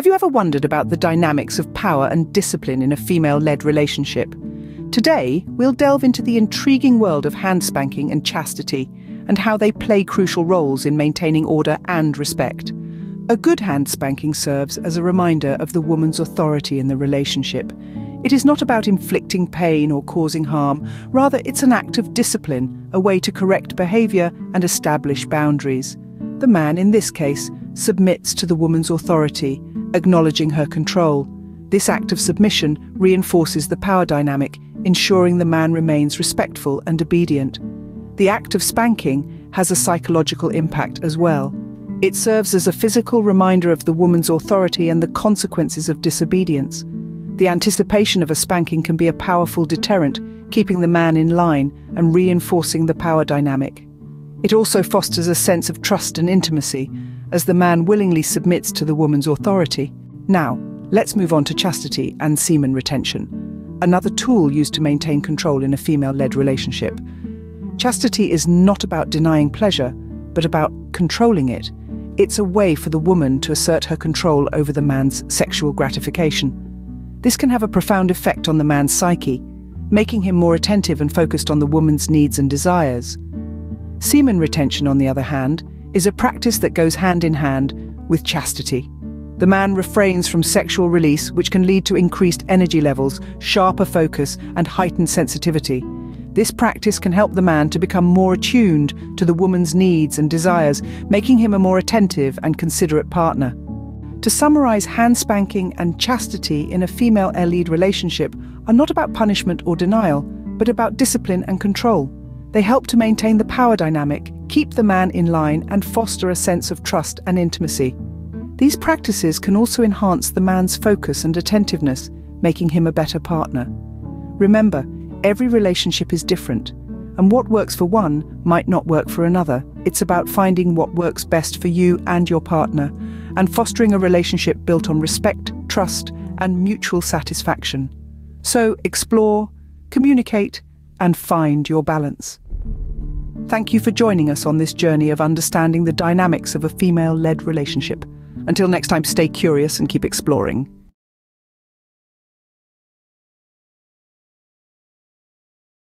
Have you ever wondered about the dynamics of power and discipline in a female-led relationship? Today, we'll delve into the intriguing world of hand spanking and chastity, and how they play crucial roles in maintaining order and respect. A good hand spanking serves as a reminder of the woman's authority in the relationship. It is not about inflicting pain or causing harm, rather, it's an act of discipline, a way to correct behaviour and establish boundaries. The man, in this case, submits to the woman's authority, acknowledging her control. This act of submission reinforces the power dynamic, ensuring the man remains respectful and obedient. The act of spanking has a psychological impact as well. It serves as a physical reminder of the woman's authority and the consequences of disobedience. The anticipation of a spanking can be a powerful deterrent, keeping the man in line and reinforcing the power dynamic. It also fosters a sense of trust and intimacy, as the man willingly submits to the woman's authority. Now, let's move on to chastity and semen retention, another tool used to maintain control in a female-led relationship. Chastity is not about denying pleasure, but about controlling it it's a way for the woman to assert her control over the man's sexual gratification. This can have a profound effect on the man's psyche, making him more attentive and focused on the woman's needs and desires. Semen retention, on the other hand, is a practice that goes hand in hand with chastity. The man refrains from sexual release, which can lead to increased energy levels, sharper focus, and heightened sensitivity. This practice can help the man to become more attuned to the woman's needs and desires, making him a more attentive and considerate partner. To summarize, hand spanking and chastity in a female lead relationship are not about punishment or denial, but about discipline and control. They help to maintain the power dynamic, keep the man in line, and foster a sense of trust and intimacy. These practices can also enhance the man's focus and attentiveness, making him a better partner. Remember, Every relationship is different, and what works for one might not work for another. It's about finding what works best for you and your partner, and fostering a relationship built on respect, trust, and mutual satisfaction. So explore, communicate, and find your balance. Thank you for joining us on this journey of understanding the dynamics of a female led relationship. Until next time, stay curious and keep exploring.